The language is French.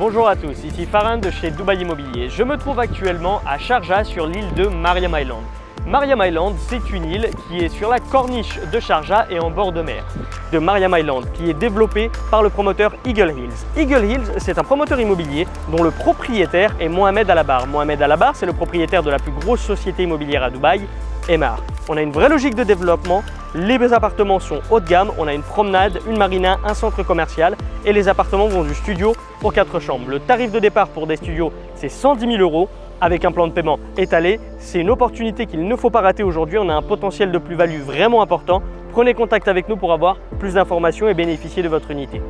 Bonjour à tous, ici Farin de chez Dubaï Immobilier. Je me trouve actuellement à Sharjah sur l'île de Mariam Island. Mariam Island, c'est une île qui est sur la corniche de Sharjah et en bord de mer de Mariam Island qui est développée par le promoteur Eagle Hills. Eagle Hills, c'est un promoteur immobilier dont le propriétaire est Mohamed Alabar. Mohamed Alabar, c'est le propriétaire de la plus grosse société immobilière à Dubaï, Emar. On a une vraie logique de développement, les appartements sont haut de gamme, on a une promenade, une marina, un centre commercial et les appartements vont du studio aux quatre chambres. Le tarif de départ pour des studios, c'est 110 000 euros avec un plan de paiement étalé. C'est une opportunité qu'il ne faut pas rater aujourd'hui. On a un potentiel de plus-value vraiment important. Prenez contact avec nous pour avoir plus d'informations et bénéficier de votre unité.